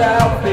out.